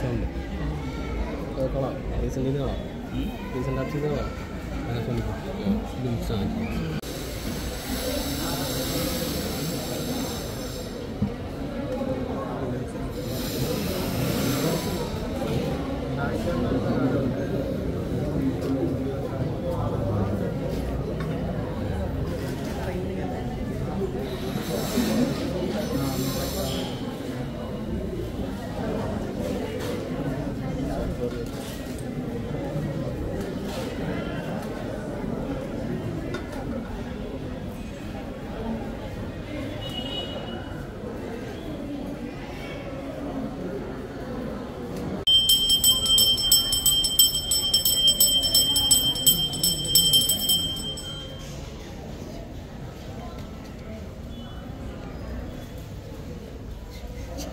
സീസണുണ്ട് കൊള്ളാം റീസെൻ്റ് കാണാം recent artist കാണാം അങ്ങനെ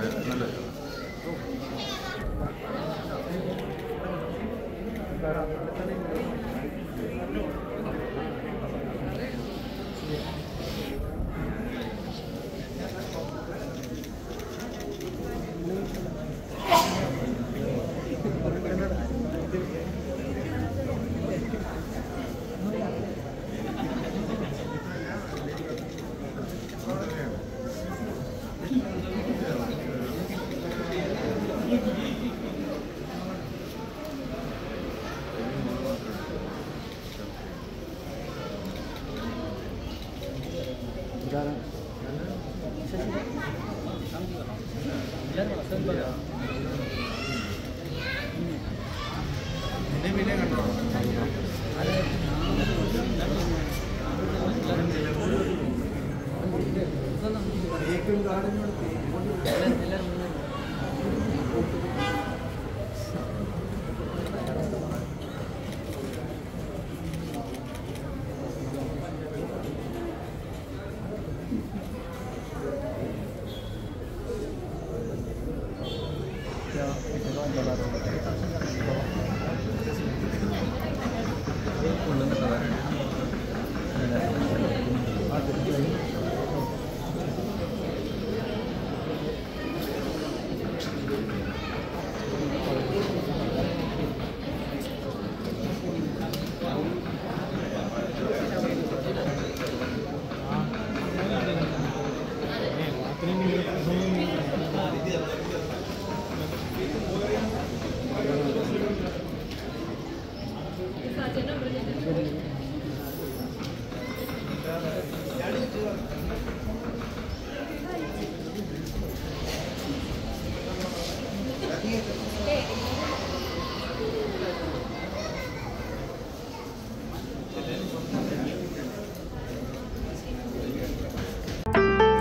Thank you. ഇതാണ് ഗാർഡനോട് en dólares.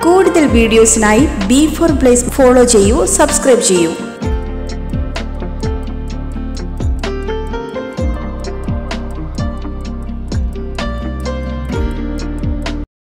കൂടുതൽ വീഡിയോസിനായി ബി ഫോർ പ്ലേസ് ഫോളോ ചെയ്യൂ സബ്സ്ക്രൈബ് ചെയ്യൂ